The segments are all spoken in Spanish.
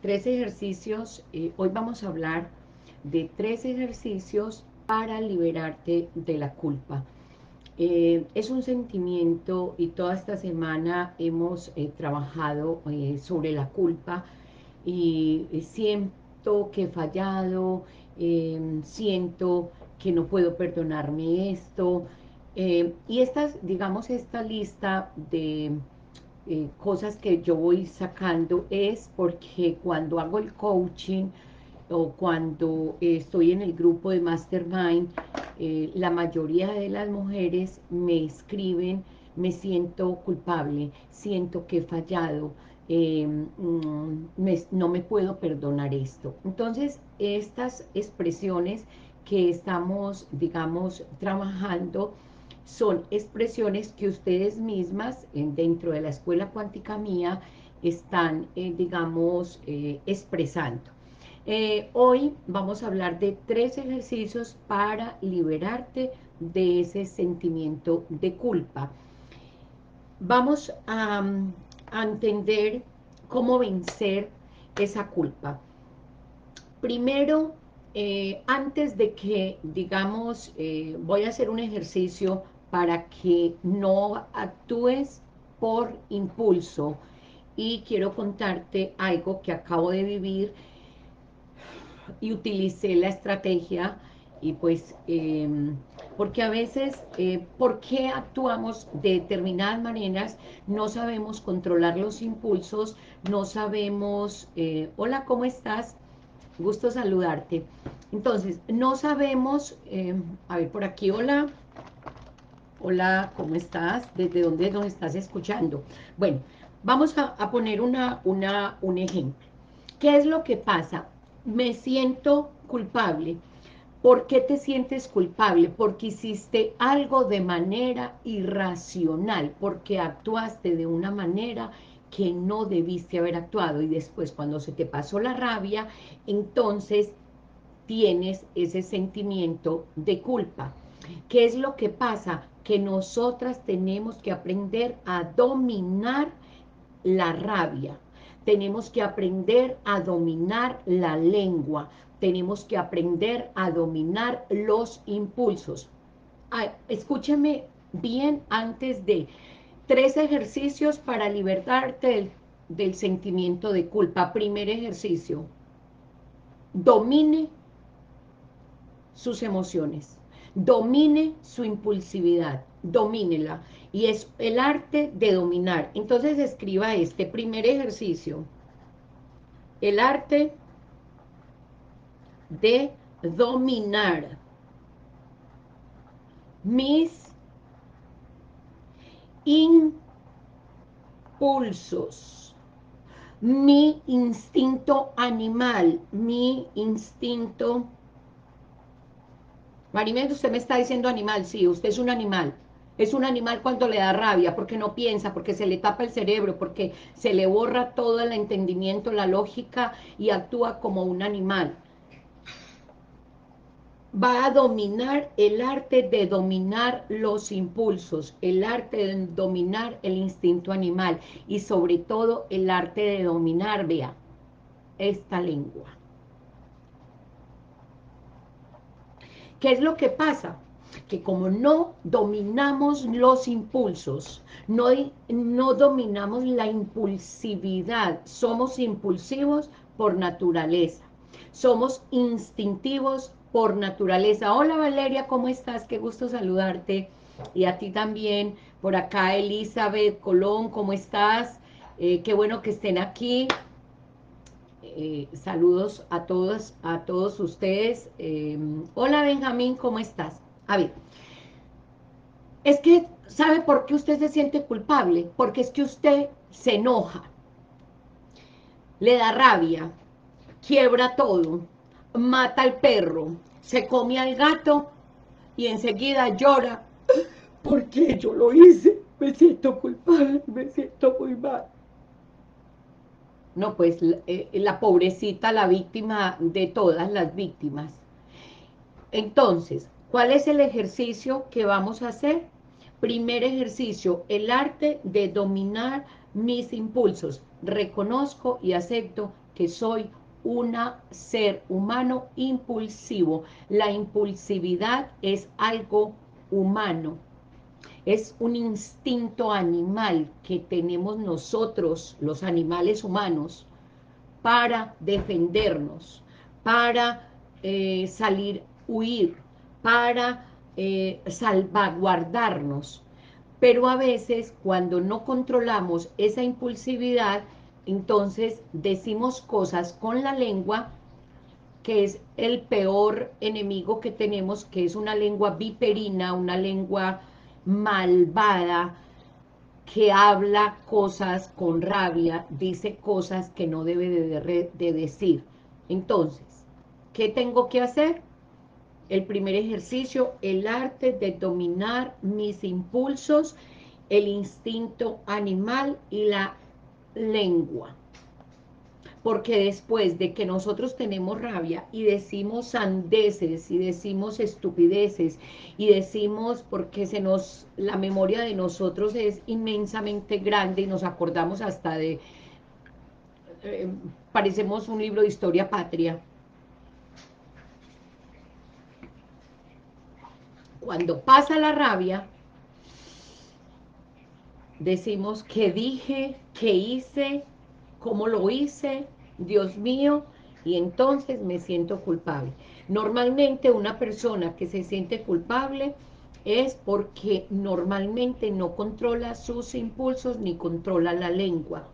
tres ejercicios, eh, hoy vamos a hablar de tres ejercicios para liberarte de la culpa. Eh, es un sentimiento y toda esta semana hemos eh, trabajado sobre la culpa y siento que he fallado, siento que no puedo perdonarme esto, y esta, digamos, esta lista de eh, cosas que yo voy sacando es porque cuando hago el coaching o cuando estoy en el grupo de Mastermind, eh, la mayoría de las mujeres me escriben, me siento culpable, siento que he fallado, em, mm, no me puedo perdonar esto. Entonces, estas expresiones que estamos, digamos, trabajando, son expresiones que ustedes mismas dentro de la escuela cuántica mía están, eh, digamos, eh, expresando. Eh, hoy vamos a hablar de tres ejercicios para liberarte de ese sentimiento de culpa. Vamos a, a entender cómo vencer esa culpa. Primero, antes de que, digamos, voy a hacer un ejercicio para que no actúes por impulso. Y quiero contarte algo que acabo de vivir y utilicé la estrategia y pues, em, porque a veces, eh, ¿por qué actuamos de determinadas maneras? No sabemos controlar los impulsos, no sabemos, eh, hola, ¿cómo estás? Gusto saludarte. Entonces, no sabemos, em, a ver, por aquí, hola, Hola, ¿cómo estás? ¿Desde dónde nos estás escuchando? Bueno, vamos a, poner una, una, un ejemplo. ¿Qué es lo que pasa? Me siento culpable. ¿Por qué te sientes culpable? Porque hiciste algo de manera irracional, porque actuaste de una manera que no debiste haber actuado y después cuando se te pasó la rabia, entonces tienes ese sentimiento de culpa. ¿Qué es lo que pasa? Que nosotras tenemos que aprender a dominar la rabia, tenemos que aprender a dominar la lengua, tenemos que aprender a dominar los impulsos. escúcheme bien antes de tres ejercicios para libertarte del sentimiento de culpa. Primer ejercicio, domine sus emociones domine su impulsividad, domínela. Y es el arte de dominar. Entonces escriba este primer ejercicio. El arte de dominar mis impulsos, mi instinto animal, mi instinto Marimel, usted me está diciendo animal, sí, usted es un animal. Es un animal cuando le da rabia, porque no piensa, porque se le tapa el cerebro, porque se le borra todo el entendimiento, la lógica y actúa como un animal. Va a dominar el arte de dominar los impulsos, el arte de dominar el instinto animal y sobre todo el arte de dominar, vea, esta lengua. ¿Qué es lo que pasa? Que como no dominamos los impulsos, no, no dominamos la impulsividad, somos impulsivos por naturaleza, somos instintivos por naturaleza. Hola Valeria, ¿cómo estás? Qué gusto saludarte. Y a ti también, por acá Elizabeth Colón, ¿cómo estás? Eh, qué bueno que estén aquí. Eh, saludos a todos, a todos ustedes. Em, hola Benjamín, ¿cómo estás? A ver, es que, ¿sabe por qué usted se siente culpable? Porque es que usted se enoja, le da rabia, quiebra todo, mata al perro, se come al gato y enseguida llora. ¿Por qué yo lo hice? Me siento culpable, me siento muy mal. No, pues eh, la pobrecita, la víctima de todas las víctimas. Entonces, ¿cuál es el ejercicio que vamos a hacer? Primer ejercicio, el arte de dominar mis impulsos. Reconozco y acepto que soy un ser humano impulsivo. La impulsividad es algo humano, es un instinto animal que tenemos nosotros, los animales humanos, para defendernos, para eh, salir, huir, para eh, salvaguardarnos. Pero a veces, cuando no controlamos esa impulsividad, entonces decimos cosas con la lengua, que es el peor enemigo que tenemos, que es una lengua viperina, una lengua malvada, que habla cosas con rabia, dice cosas que no debe de, de decir. Entonces, ¿qué tengo que hacer? El primer ejercicio, el arte de dominar mis impulsos, el instinto animal y la lengua. Porque después de que nosotros tenemos rabia y decimos sandeces y decimos estupideces y decimos porque se nos la memoria de nosotros es inmensamente grande y nos acordamos hasta de eh, parecemos un libro de historia patria. Cuando pasa la rabia, decimos que dije, que hice, cómo lo hice, Dios mío, y entonces me siento culpable. Normalmente una persona que se siente culpable es porque normalmente no controla sus impulsos ni controla la lengua.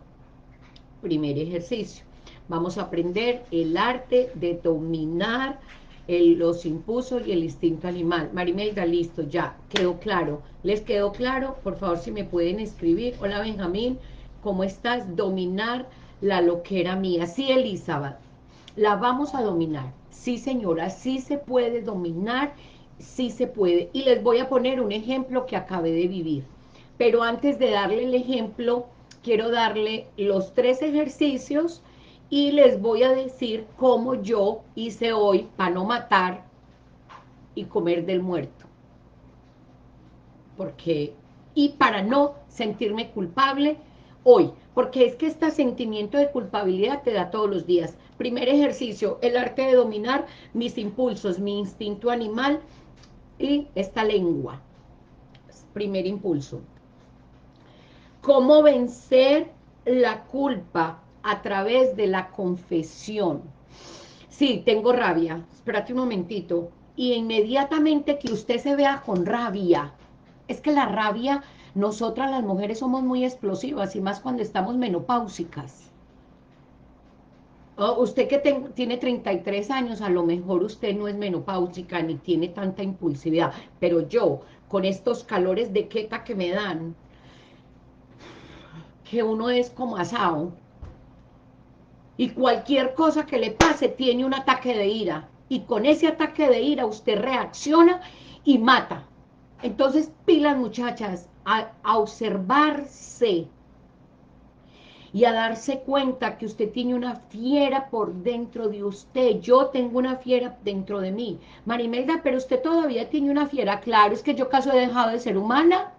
Primer ejercicio. Vamos a aprender el arte de dominar los impulsos y el instinto animal. Marimelda, listo, ya, quedó claro. ¿Les quedó claro? Por favor, si me pueden escribir. Hola, Benjamín, ¿cómo estás? Dominar la loquera mía. Sí, Elizabeth, la vamos a dominar. Sí, señora, sí se puede dominar, sí se puede. Y les voy a poner un ejemplo que acabé de vivir. Pero antes de darle el ejemplo, quiero darle los tres ejercicios y les voy a decir cómo yo hice hoy para no matar y comer del muerto. Porque, y para no sentirme culpable hoy, porque es que este sentimiento de culpabilidad te da todos los días. Primer ejercicio, el arte de dominar mis impulsos, mi instinto animal y esta lengua. Primer impulso. ¿Cómo vencer la culpa a través de la confesión. Sí, tengo rabia, espérate un momentito, y inmediatamente que usted se vea con rabia, es que la rabia, nosotras las mujeres somos muy explosivas, y más cuando estamos menopáusicas. Oh, usted que tiene 33 años, a lo mejor usted no es menopáusica ni tiene tanta impulsividad, pero yo, con estos calores de queta que me dan, que uno es como asado, y cualquier cosa que le pase tiene un ataque de ira, y con ese ataque de ira usted reacciona y mata. Entonces, pilas muchachas, a, observarse y a darse cuenta que usted tiene una fiera por dentro de usted. Yo tengo una fiera dentro de mí. Marimelda, pero usted todavía tiene una fiera. Claro, es que yo caso he dejado de ser humana.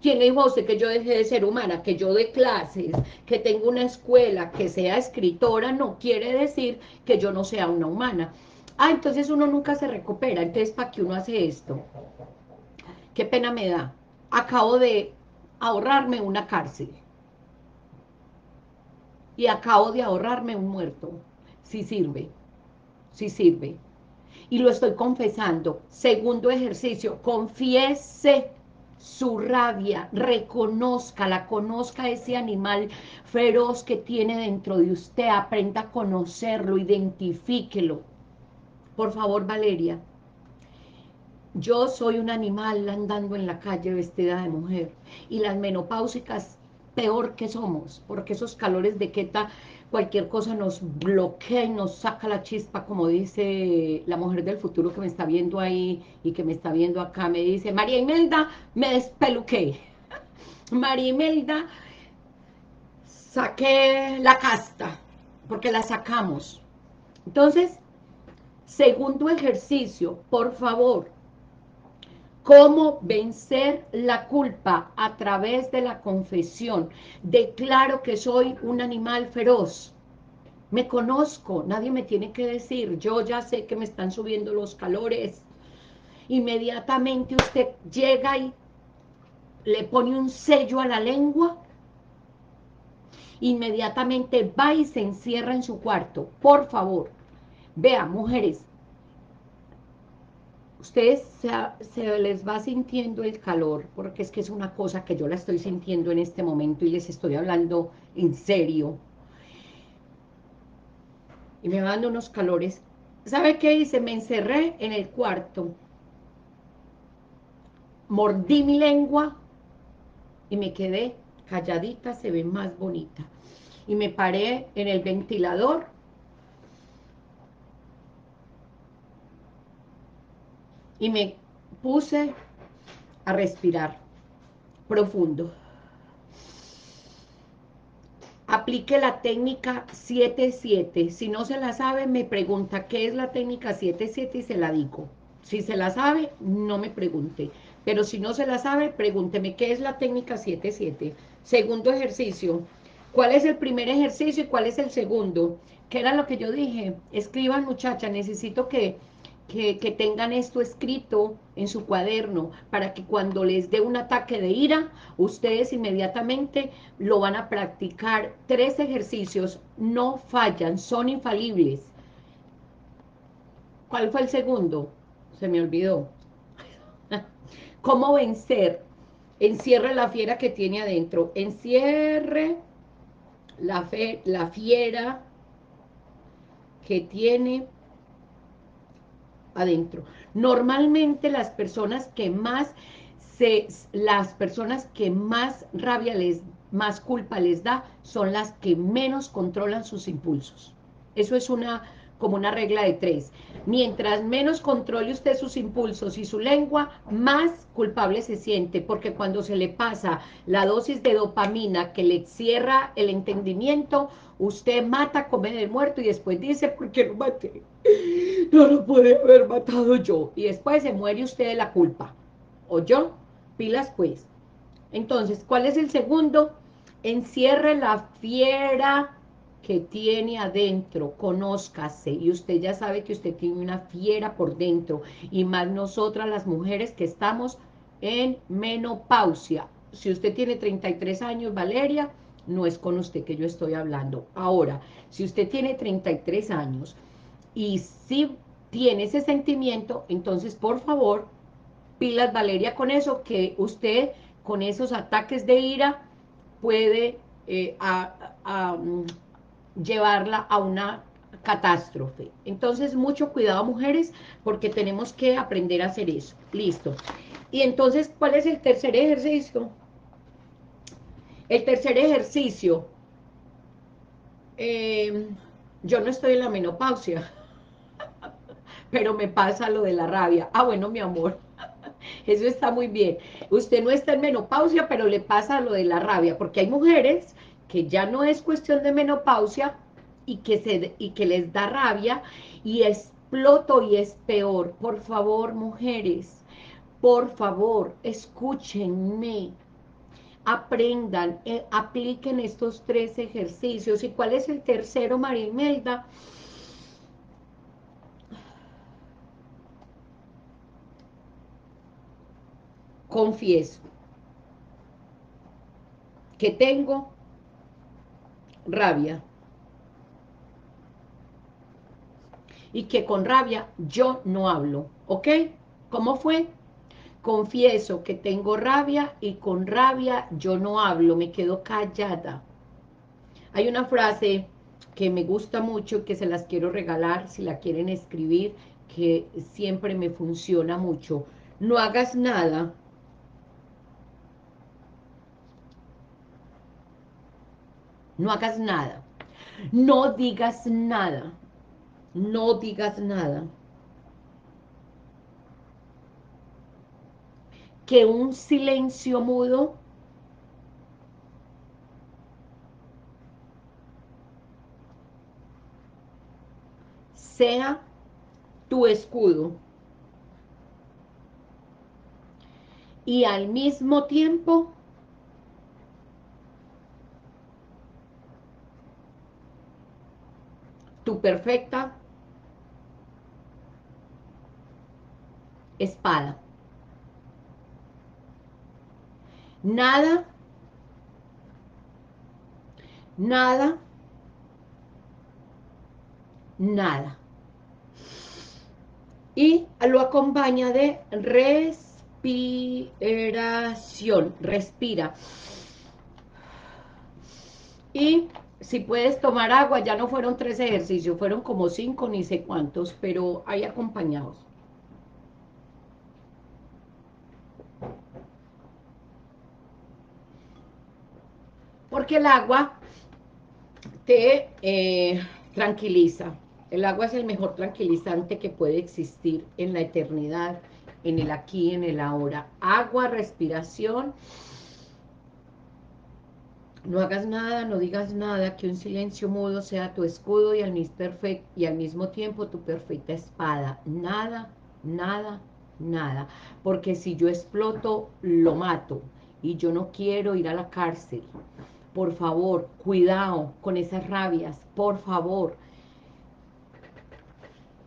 ¿Quién le dijo a usted que yo deje de ser humana? Que yo de clases, que tengo una escuela, que sea escritora, no quiere decir que yo no sea una humana. Ah, entonces uno nunca se recupera. Entonces, ¿para qué uno hace esto? Qué pena me da. Acabo de ahorrarme una cárcel. Y acabo de ahorrarme un muerto. Sí sirve. Sí sirve. Y lo estoy confesando. Segundo ejercicio, confiese su rabia, reconozca, conozca ese animal feroz que tiene dentro de usted, aprenda a conocerlo, identifíquelo. Por favor, Valeria, yo soy un animal andando en la calle vestida de mujer, y las menopáusicas peor que somos, porque esos calores de queta cualquier cosa nos bloquea y nos saca la chispa, como dice la mujer del futuro que me está viendo ahí y que me está viendo acá, me dice, María Imelda, me despeluqué. María Imelda, saqué la casta, porque la sacamos. Entonces, segundo ejercicio, por favor, ¿Cómo vencer la culpa? A través de la confesión. Declaro que soy un animal feroz. Me conozco, nadie me tiene que decir, yo ya sé que me están subiendo los calores. Inmediatamente usted llega y le pone un sello a la lengua, inmediatamente va y se encierra en su cuarto. Por favor, vea, mujeres, ustedes se, les va sintiendo el calor, porque es que es una cosa que yo la estoy sintiendo en este momento y les estoy hablando en serio. Y me van unos calores. ¿Sabe qué hice? Me encerré en el cuarto, mordí mi lengua y me quedé calladita, se ve más bonita. Y me paré en el ventilador y me puse a respirar profundo. Aplique la técnica 7-7. Si no se la sabe, me pregunta qué es la técnica 7-7 y se la digo. Si se la sabe, no me pregunte. Pero si no se la sabe, pregúnteme qué es la técnica 7-7. Segundo ejercicio. ¿Cuál es el primer ejercicio y cuál es el segundo? ¿Qué era lo que yo dije? Escriban, muchacha, necesito que que, tengan esto escrito en su cuaderno, para que cuando les dé un ataque de ira, ustedes inmediatamente lo van a practicar. Tres ejercicios no fallan, son infalibles. ¿Cuál fue el segundo? Se me olvidó. ¿Cómo vencer? Encierre la fiera que tiene adentro. Encierre la, fe, la fiera que tiene adentro. Normalmente las personas que más se, las personas que más rabia les, más culpa les da, son las que menos controlan sus impulsos. Eso es una como una regla de tres. Mientras menos controle usted sus impulsos y su lengua, más culpable se siente, porque cuando se le pasa la dosis de dopamina que le cierra el entendimiento, usted mata, come el muerto y después dice, ¿por qué lo maté? No lo puede haber matado yo. Y después se muere usted de la culpa. ¿O yo? Pilas pues. Entonces, ¿cuál es el segundo? Encierre la fiera que tiene adentro, conózcase, y usted ya sabe que usted tiene una fiera por dentro, y más nosotras las mujeres que estamos en menopausia. Si usted tiene 33 años, Valeria, no es con usted que yo estoy hablando. Ahora, si usted tiene 33 años y si tiene ese sentimiento, entonces por favor, pilas Valeria con eso, que usted con esos ataques de ira puede eh, a, mm, llevarla a una catástrofe. Entonces, mucho cuidado, mujeres, porque tenemos que aprender a hacer eso. Listo. Y entonces, ¿cuál es el tercer ejercicio? El tercer ejercicio. Em, yo no estoy en la menopausia, pero me pasa lo de la rabia. Ah, bueno, mi amor, eso está muy bien. Usted no está en menopausia, pero le pasa lo de la rabia, porque hay mujeres que ya no es cuestión de menopausia y que, se, y que les da rabia y exploto y es peor. Por favor, mujeres, por favor, escúchenme, aprendan, eh, apliquen estos tres ejercicios. ¿Y cuál es el tercero, María Imelda? Confieso que tengo rabia. Y que con rabia yo no hablo, ¿ok? ¿Cómo fue? Confieso que tengo rabia y con rabia yo no hablo, me quedo callada. Hay una frase que me gusta mucho, que se las quiero regalar, si la quieren escribir, que siempre me funciona mucho. No hagas nada no hagas nada, no digas nada, no digas nada. Que un silencio mudo sea tu escudo. Y al mismo tiempo tu perfecta espada. Nada, nada, nada. Y lo acompaña de respiración, respira. Y si puedes tomar agua, ya no fueron tres ejercicios, fueron como cinco, ni sé cuántos, pero hay acompañados. Porque el agua te eh, tranquiliza. El agua es el mejor tranquilizante que puede existir en la eternidad, en el aquí, en el ahora. Agua, respiración. No hagas nada, no digas nada, que un silencio mudo sea tu escudo y al, y al mismo tiempo tu perfecta espada. Nada, nada, nada. Porque si yo exploto, lo mato. Y yo no quiero ir a la cárcel por favor, cuidado con esas rabias, por favor.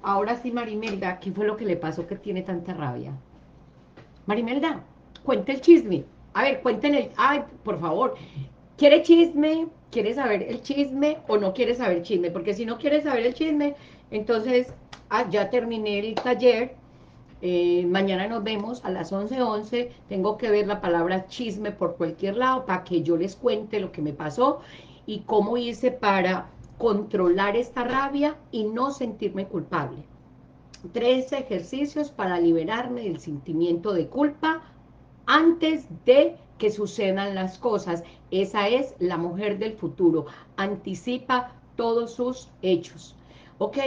Ahora sí, Marimelda, ¿qué fue lo que le pasó que tiene tanta rabia? Marimelda, cuente el chisme. A ver, cuéntenle, ay, por favor, ¿quiere chisme? ¿Quiere saber el chisme o no quiere saber chisme? Porque si no quiere saber el chisme, entonces, ah, ya terminé el taller, eh, mañana nos vemos a las 11.11, 11. tengo que ver la palabra chisme por cualquier lado para que yo les cuente lo que me pasó y cómo hice para controlar esta rabia y no sentirme culpable. Tres ejercicios para liberarme del sentimiento de culpa antes de que sucedan las cosas. Esa es la mujer del futuro. Anticipa todos sus hechos. ¿Ok?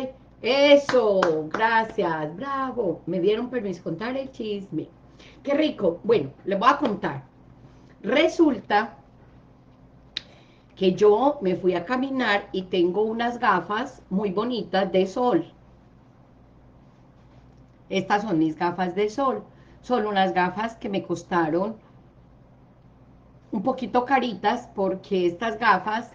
Eso, gracias, bravo. Me dieron permiso contar el chisme. Qué rico. Bueno, les voy a contar. Resulta que yo me fui a caminar y tengo unas gafas muy bonitas de sol. Estas son mis gafas de sol. Son unas gafas que me costaron un poquito caritas porque estas gafas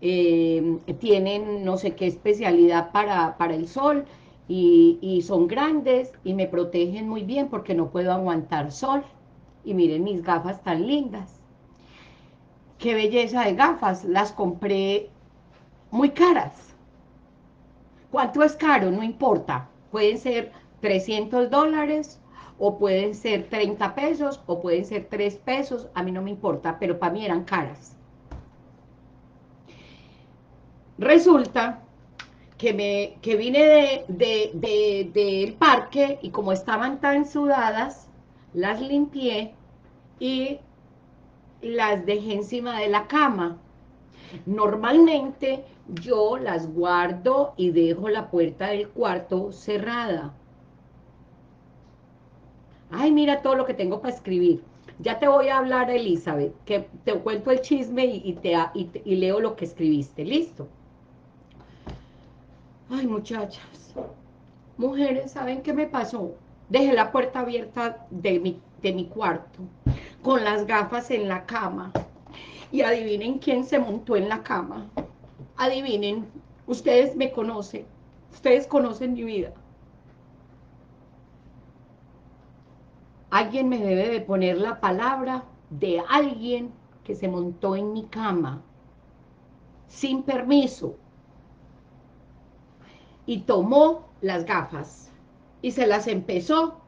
eh, tienen no sé qué especialidad para, para el sol y, y, son grandes y me protegen muy bien porque no puedo aguantar sol. Y miren mis gafas tan lindas. Qué belleza de gafas, las compré muy caras. ¿Cuánto es caro? No importa. Pueden ser 300 dólares o pueden ser 30 pesos o pueden ser 3 pesos, a mí no me importa, pero para mí eran caras. Resulta que, me, que vine del de, parque y como estaban tan sudadas, las limpié y las dejé encima de la cama. Normalmente yo las guardo y dejo la puerta del cuarto cerrada. Ay, mira todo lo que tengo para escribir. Ya te voy a hablar, Elizabeth, que te cuento el chisme y, te, y leo lo que escribiste. ¿Listo? Ay, muchachas, mujeres, ¿saben qué me pasó? Dejé la puerta abierta de mi, de mi cuarto, con las gafas en la cama, y adivinen quién se montó en la cama. Adivinen, ustedes me conocen, ustedes conocen mi vida. Alguien me debe de poner la palabra de alguien que se montó en mi cama, sin permiso, y tomó las gafas y se las empezó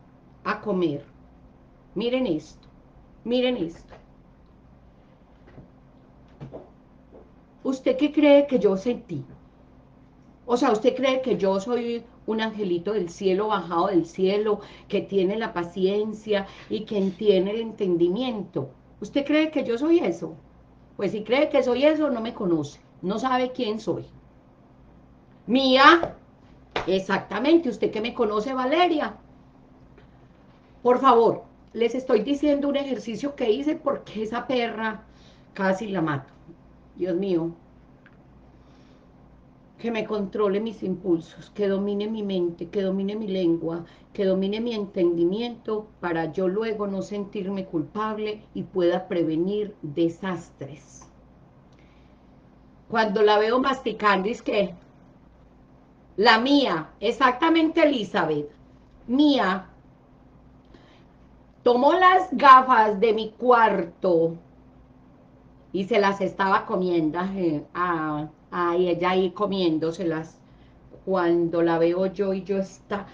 a comer. Miren esto, miren esto. ¿Usted qué cree que yo sentí? O sea, ¿usted cree que yo soy un angelito del cielo, bajado del cielo, que tiene la paciencia y que tiene el entendimiento? ¿Usted cree que yo soy eso? Pues si cree que soy eso, no me conoce, no sabe quién soy. Mía, Exactamente, usted que me conoce, Valeria. Por favor, les estoy diciendo un ejercicio que hice porque esa perra casi la mato. Dios mío. Que me controle mis impulsos, que domine mi mente, que domine mi lengua, que domine mi entendimiento para yo luego no sentirme culpable y pueda prevenir desastres. Cuando la veo masticando, es que La mía, exactamente Elizabeth. Mía. Tomó las gafas de mi cuarto y se las estaba comiendo eh, a, a ella ahí comiéndoselas. Cuando la veo yo y yo está...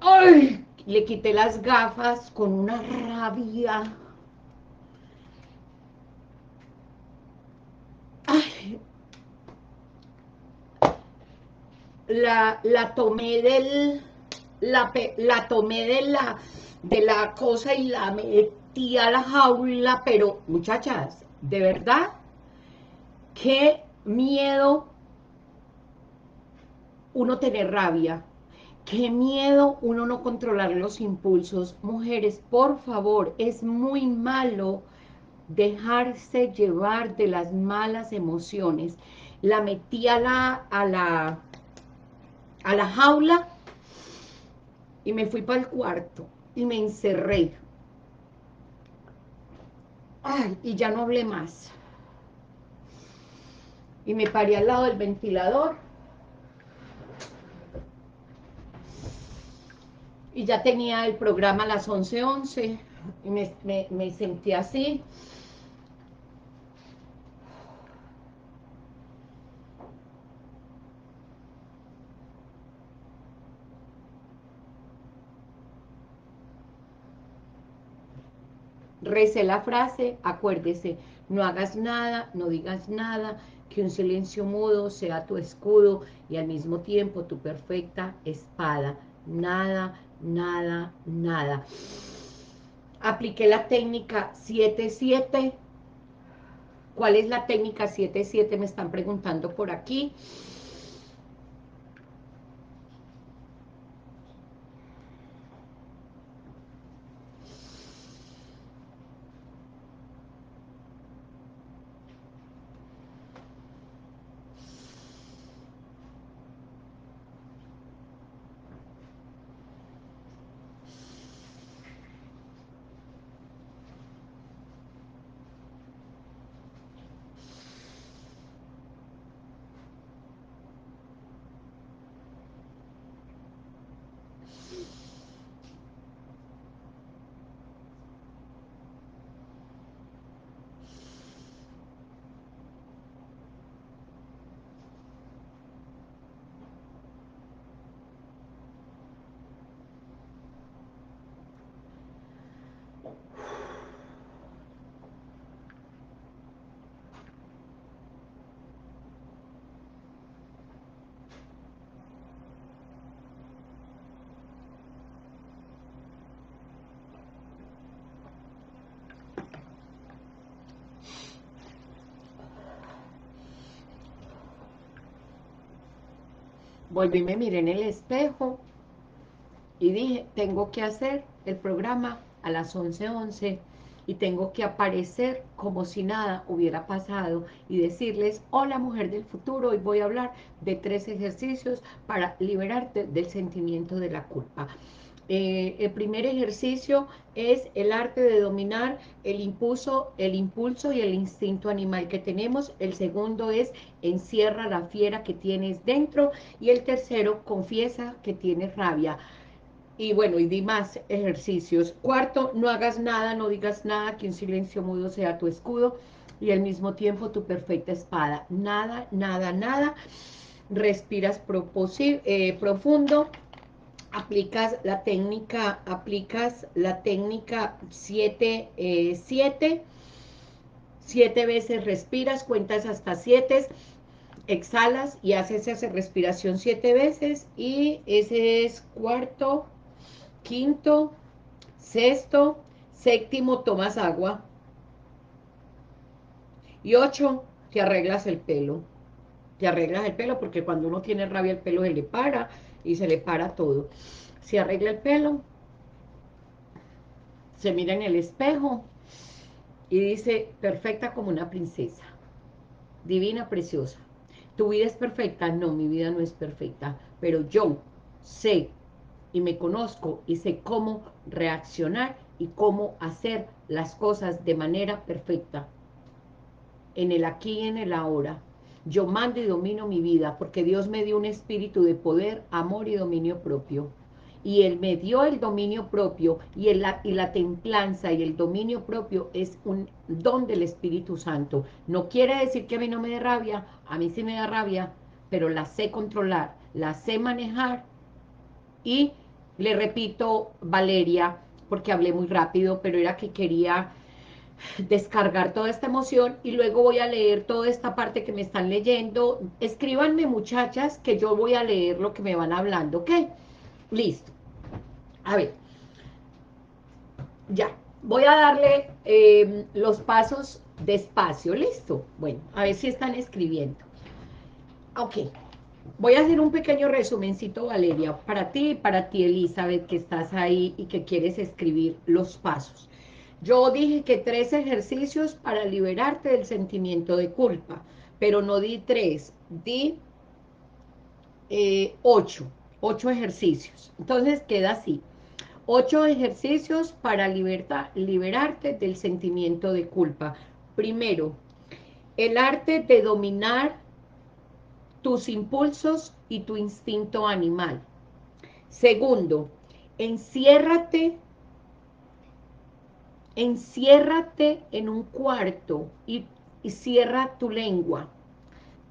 ¡Ay! Le quité las gafas con una rabia. Ay, la, la tomé del, la, la tomé de la, de la cosa y la metí a la jaula, pero muchachas, de verdad, qué miedo uno tener rabia, qué miedo uno no controlar los impulsos. Mujeres, por favor, es muy malo dejarse llevar de las malas emociones. La metí a la, a la, a la jaula y me fui para el cuarto y me encerré. Ay, y ya no hablé más. Y me paré al lado del ventilador. Y ya tenía el programa a las 11:11. y me, me, me sentí así. Rece la frase, acuérdese, no hagas nada, no digas nada, que un silencio mudo sea tu escudo y al mismo tiempo tu perfecta espada. Nada, nada, nada. Apliqué la técnica 7-7. ¿Cuál es la técnica 7-7? Me están preguntando por aquí. Volví, me miré en el espejo y dije, tengo que hacer el programa a las 11:11 y tengo que aparecer como si nada hubiera pasado y decirles, hola mujer del futuro, hoy voy a hablar de tres ejercicios para liberarte del sentimiento de la culpa. Eh, el primer ejercicio es el arte de dominar el impulso, el impulso y el instinto animal que tenemos. El segundo es encierra la fiera que tienes dentro. Y el tercero, confiesa que tienes rabia. Y bueno, y di más ejercicios. Cuarto, no hagas nada, no digas nada, que un silencio mudo sea tu escudo y al mismo tiempo tu perfecta espada. Nada, nada, nada. Respiras eh, profundo aplicas la técnica, aplicas la técnica 7, 7, 7 veces respiras, cuentas hasta 7, exhalas y haces esa respiración 7 veces. Y ese es cuarto, quinto, sexto, séptimo, tomas agua. Y ocho, te arreglas el pelo. Te arreglas el pelo porque cuando uno tiene rabia el pelo se le para, y se le para todo. Se arregla el pelo, se mira en el espejo y dice, perfecta como una princesa, divina, preciosa. ¿Tu vida es perfecta? No, mi vida no es perfecta, pero yo sé y me conozco y sé cómo reaccionar y cómo hacer las cosas de manera perfecta, en el aquí y en el ahora. Yo mando y domino mi vida, porque Dios me dio un espíritu de poder, amor y dominio propio. Y Él me dio el dominio propio y, y la templanza y el dominio propio es un don del Espíritu Santo. No quiere decir que a mí no me dé rabia, a mí sí me da rabia, pero la sé controlar, la sé manejar y le repito, Valeria, porque hablé muy rápido, pero era que quería descargar toda esta emoción y luego voy a leer toda esta parte que me están leyendo. Escríbanme, muchachas, que yo voy a leer lo que me van hablando, ¿ok? Listo. A ver. Ya. Voy a darle eh, los pasos despacio, ¿listo? Bueno, a ver si están escribiendo. Ok. Voy a hacer un pequeño resumencito, Valeria, para ti y para ti, Elizabeth, que estás ahí y que quieres escribir los pasos. Yo dije que tres ejercicios para liberarte del sentimiento de culpa, pero no di tres, di eh, ocho, ocho ejercicios. Entonces queda así, ocho ejercicios para liberarte del sentimiento de culpa. Primero, el arte de dominar tus impulsos y tu instinto animal. Segundo, enciérrate enciérrate en un cuarto y, cierra tu lengua.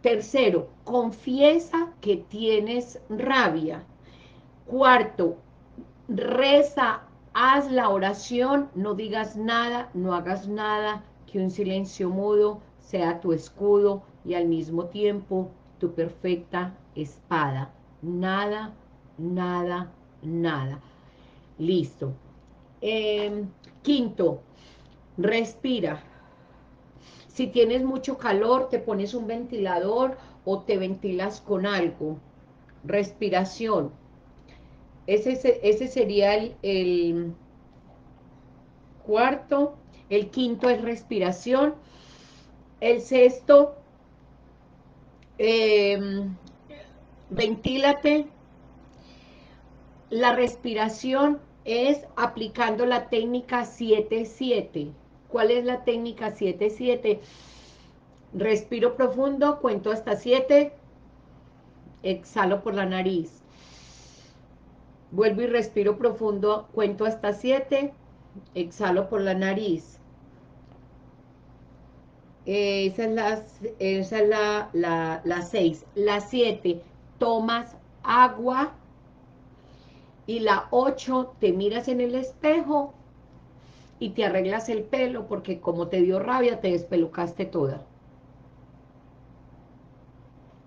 Tercero, confiesa que tienes rabia. Cuarto, reza, haz la oración, no digas nada, no hagas nada, que un silencio mudo sea tu escudo y al mismo tiempo tu perfecta espada. Nada, nada, nada. Listo. Em, quinto, respira. Si tienes mucho calor, te pones un ventilador o te ventilas con algo. Respiración. Ese, ese sería el, el cuarto. El quinto es respiración. El sexto, eh, ventílate. La respiración es aplicando la técnica 7-7. ¿Cuál es la técnica 7-7? Respiro profundo, cuento hasta 7, exhalo por la nariz. Vuelvo y respiro profundo, cuento hasta 7, exhalo por la nariz. Esa es la, esa es la, la, la 6. La 7, tomas agua. Y la 8, te miras en el espejo y te arreglas el pelo porque como te dio rabia, te despelucaste toda.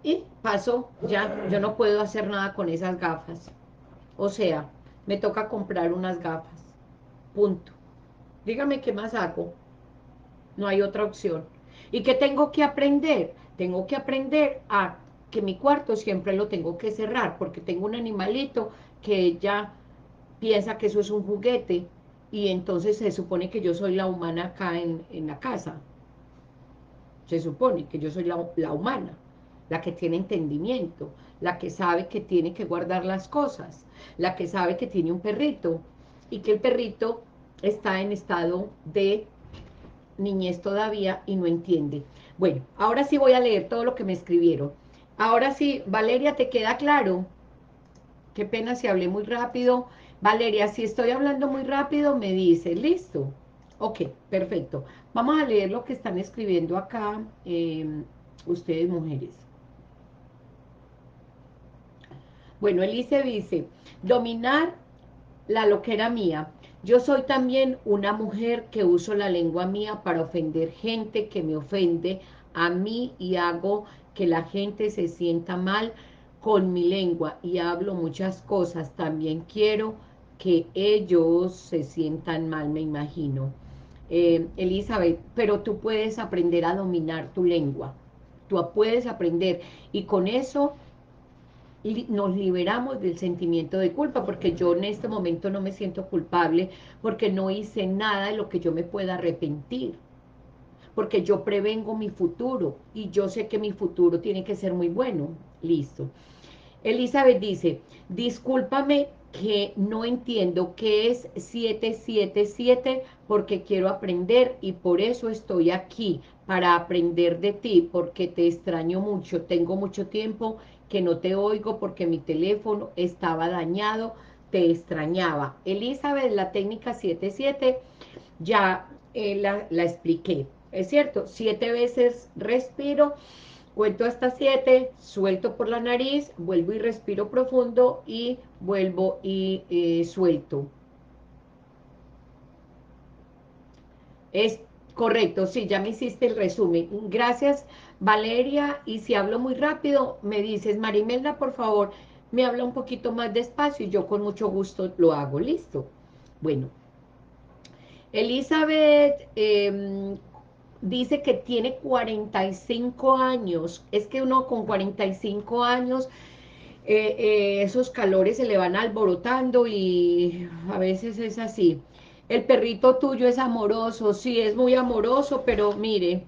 Y pasó, ya, yo no puedo hacer nada con esas gafas. O sea, me toca comprar unas gafas. Punto. Dígame qué más hago. No hay otra opción. ¿Y qué tengo que aprender? Tengo que aprender a que mi cuarto siempre lo tengo que cerrar, porque tengo un animalito que ella piensa que eso es un juguete, y entonces se supone que yo soy la humana acá en, la casa. Se supone que yo soy la, la humana, la que tiene entendimiento, la que sabe que tiene que guardar las cosas, la que sabe que tiene un perrito, y que el perrito está en estado de niñez todavía y no entiende. Bueno, ahora sí voy a leer todo lo que me escribieron. Ahora sí, Valeria, ¿te queda claro? Qué pena si hablé muy rápido. Valeria, si estoy hablando muy rápido, me dice, listo. Ok, perfecto. Vamos a leer lo que están escribiendo acá em, ustedes mujeres. Bueno, Elise dice, dominar la loquera mía. Yo soy también una mujer que uso la lengua mía para ofender gente que me ofende a mí y hago que la gente se sienta mal con mi lengua y hablo muchas cosas. También quiero que ellos se sientan mal, me imagino. Eh, Elizabeth, pero tú puedes aprender a dominar tu lengua. Tú puedes aprender y con eso nos liberamos del sentimiento de culpa, porque yo en este momento no me siento culpable, porque no hice nada de lo que yo me pueda arrepentir, porque yo prevengo mi futuro, y yo sé que mi futuro tiene que ser muy bueno, listo. Elizabeth dice, discúlpame que no entiendo qué es 777 porque quiero aprender y por eso estoy aquí, para aprender de ti, porque te extraño mucho, tengo mucho tiempo que no te oigo porque mi teléfono estaba dañado, te extrañaba. Elizabeth, la técnica 77, ya eh, la, la expliqué, es cierto, siete veces respiro, cuento hasta siete, suelto por la nariz, vuelvo y respiro profundo y vuelvo y eh, suelto. Es correcto, sí, ya me hiciste el resumen. Gracias, Valeria, y si hablo muy rápido, me dices, Marimelda, por favor, me habla un poquito más despacio y yo con mucho gusto lo hago, listo. Bueno, Elizabeth, eh, dice que tiene 45 años, es que uno con 45 años, eh, eh, esos calores se le van alborotando y a veces es así. El perrito tuyo es amoroso, sí, es muy amoroso, pero mire,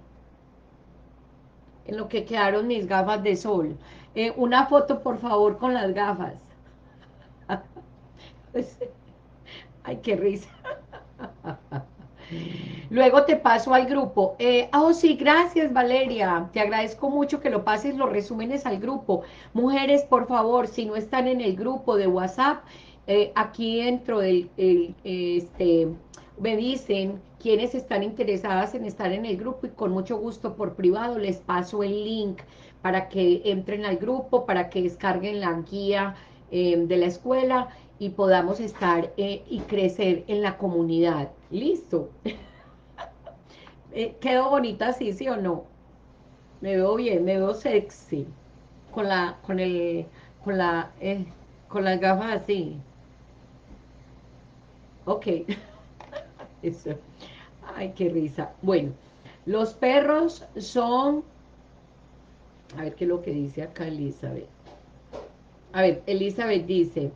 en lo que quedaron mis gafas de sol. Eh, una foto, por favor, con las gafas. Ay, qué risa. Luego te paso al grupo. Eh, oh, sí, gracias, Valeria. Te agradezco mucho que lo pases los resúmenes al grupo. Mujeres, por favor, si no están en el grupo de WhatsApp, eh, aquí dentro del, este, me dicen quienes están interesadas en estar en el grupo y con mucho gusto por privado les paso el link para que entren al grupo, para que descarguen la guía eh, de la escuela y podamos estar eh, y crecer en la comunidad. ¿Listo? eh, ¿Quedó bonita así, sí o no? Me veo bien, me veo sexy. Con la, con el, con la, eh, con las gafas así. Ok. Eso. Ay, qué risa. Bueno, los perros son... A ver qué es lo que dice acá Elizabeth. A ver, Elizabeth dice...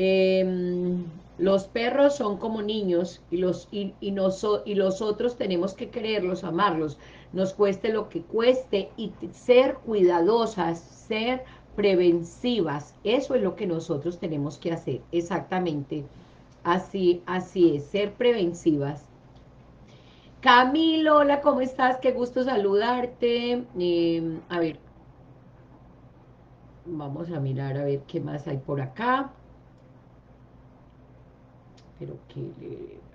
Em, los perros son como niños y los, y, y, otros tenemos que quererlos, amarlos, nos cueste lo que cueste y ser cuidadosas, ser preventivas, eso es lo que nosotros tenemos que hacer, exactamente, así, así es, ser preventivas. Camilo, hola, ¿cómo estás? Qué gusto saludarte. Eh, a ver, vamos a mirar a ver qué más hay por acá pero que le...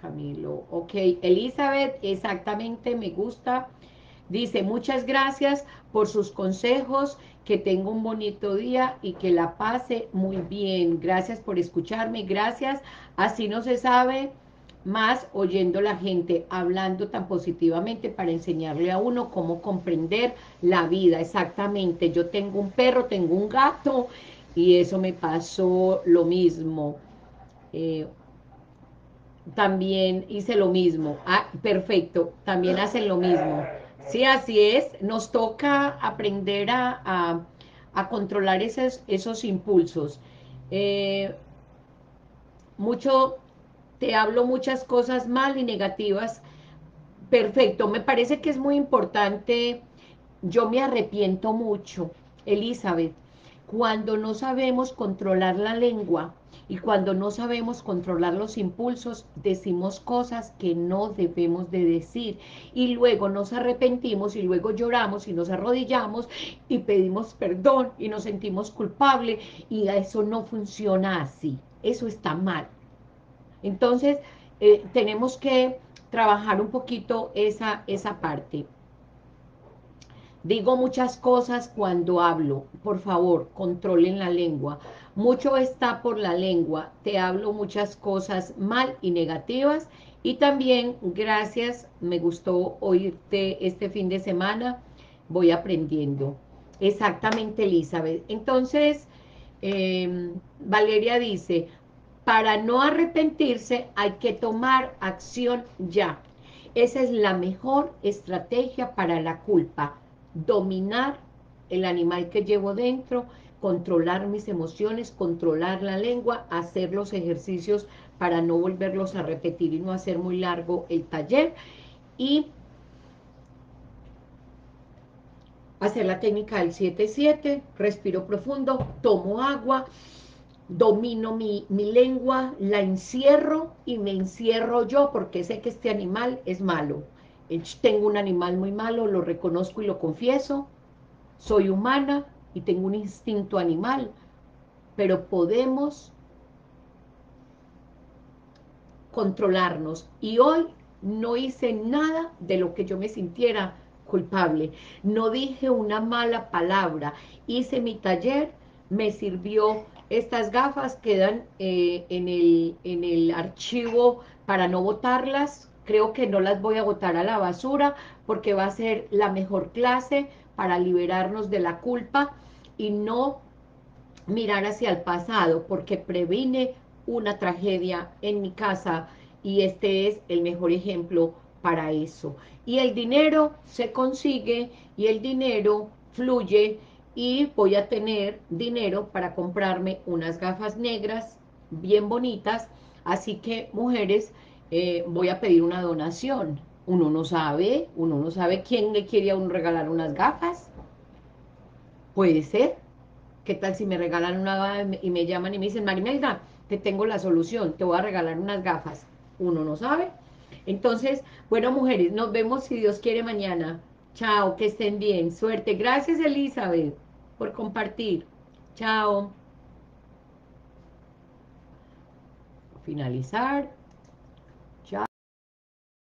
Camilo, ok, Elizabeth, exactamente, me gusta, dice, muchas gracias por sus consejos, que tenga un bonito día y que la pase muy bien, gracias por escucharme, gracias, así no se sabe más oyendo la gente, hablando tan positivamente para enseñarle a uno cómo comprender la vida, exactamente, yo tengo un perro, tengo un gato, y eso me pasó lo mismo, eh, también hice lo mismo. Ah, perfecto, también hacen lo mismo. Sí, así es. Nos toca aprender a, a, controlar esos, esos impulsos. Eh, mucho, te hablo muchas cosas mal y negativas. Perfecto, me parece que es muy importante. Yo me arrepiento mucho, Elizabeth, cuando no sabemos controlar la lengua, y cuando no sabemos controlar los impulsos, decimos cosas que no debemos de decir. Y luego nos arrepentimos y luego lloramos y nos arrodillamos y pedimos perdón y nos sentimos culpables. Y eso no funciona así. Eso está mal. Entonces, eh, tenemos que trabajar un poquito esa, esa parte. Digo muchas cosas cuando hablo. Por favor, controlen la lengua. Mucho está por la lengua. Te hablo muchas cosas mal y negativas. Y también, gracias, me gustó oírte este fin de semana. Voy aprendiendo. Exactamente, Elizabeth. Entonces, eh, Valeria dice, para no arrepentirse hay que tomar acción ya. Esa es la mejor estrategia para la culpa. Dominar el animal que llevo dentro controlar mis emociones, controlar la lengua, hacer los ejercicios para no volverlos a repetir y no hacer muy largo el taller y hacer la técnica del 7-7, respiro profundo, tomo agua, domino mi, mi, lengua, la encierro y me encierro yo porque sé que este animal es malo. tengo un animal muy malo, lo reconozco y lo confieso, soy humana y tengo un instinto animal, pero podemos controlarnos. Y hoy no hice nada de lo que yo me sintiera culpable. No dije una mala palabra. Hice mi taller, me sirvió estas gafas, quedan eh, en, el, en el archivo para no botarlas. Creo que no las voy a botar a la basura porque va a ser la mejor clase para liberarnos de la culpa y no mirar hacia el pasado porque previne una tragedia en mi casa y este es el mejor ejemplo para eso. Y el dinero se consigue y el dinero fluye y voy a tener dinero para comprarme unas gafas negras bien bonitas, así que mujeres, eh, voy a pedir una donación. Uno no sabe, uno no sabe quién le quiere a uno regalar unas gafas. Puede ser. ¿Qué tal si me regalan una y me llaman y me dicen, Marimelda, te tengo la solución, te voy a regalar unas gafas. Uno no sabe. Entonces, bueno, mujeres, nos vemos si Dios quiere mañana. Chao, que estén bien. Suerte. Gracias, Elizabeth, por compartir. Chao. Finalizar.